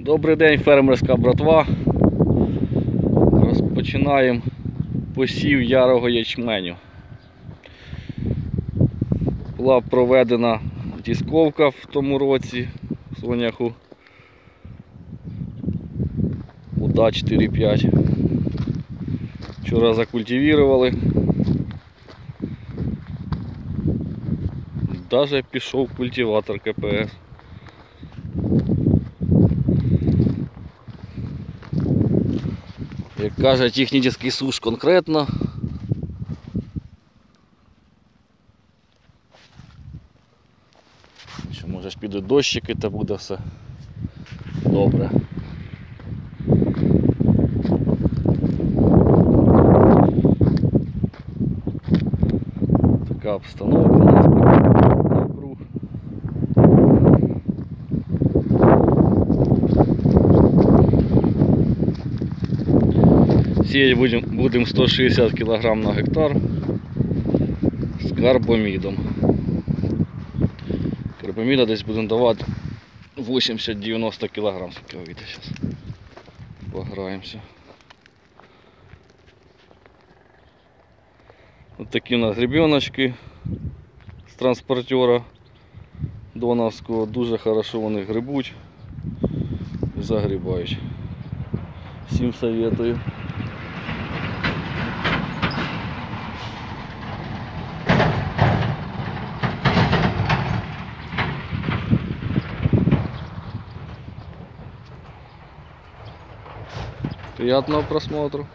Добрий день, фермерська братва. Розпочинаємо посів ярого ячменю. Була проведена дісковка в тому році в соняху. Уда 4-5. Вчора закультивірували. Даже пішов культиватор КПС. Як каже технічний суш конкретно. Що може ж підуть дощики, та буде все добре. Така обстановка у нас Сіяти будемо будем 160 кг на гектар з карбомідом. Карбоміда десь будемо давати 80-90 кг, скільки ви вийде зараз. Пограємося. Ось такі у нас гребеночки з транспортера Доновського. Дуже хорошо вони грибуть загрібають. Всім советую. Приятного просмотру.